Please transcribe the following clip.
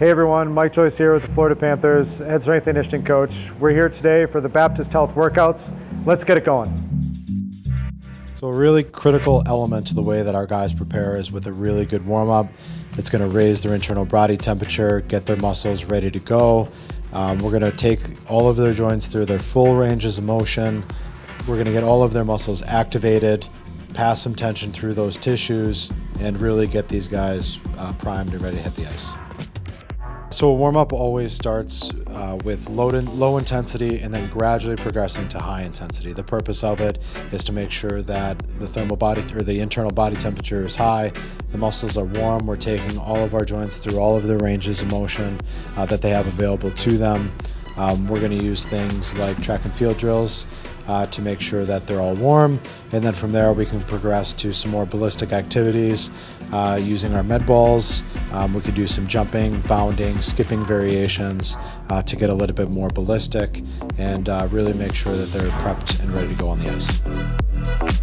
Hey everyone, Mike Joyce here with the Florida Panthers, head strength and conditioning coach. We're here today for the Baptist Health workouts. Let's get it going. So a really critical element to the way that our guys prepare is with a really good warm up. It's going to raise their internal body temperature, get their muscles ready to go. Um, we're going to take all of their joints through their full ranges of motion. We're going to get all of their muscles activated, pass some tension through those tissues, and really get these guys uh, primed and ready to hit the ice. So a warm up always starts uh, with low, in, low intensity and then gradually progressing to high intensity. The purpose of it is to make sure that the thermal body or the internal body temperature is high, the muscles are warm. We're taking all of our joints through all of their ranges of motion uh, that they have available to them. Um, we're going to use things like track and field drills uh, to make sure that they're all warm. And then from there, we can progress to some more ballistic activities uh, using our med balls. Um, we could do some jumping, bounding, skipping variations uh, to get a little bit more ballistic and uh, really make sure that they're prepped and ready to go on the ice.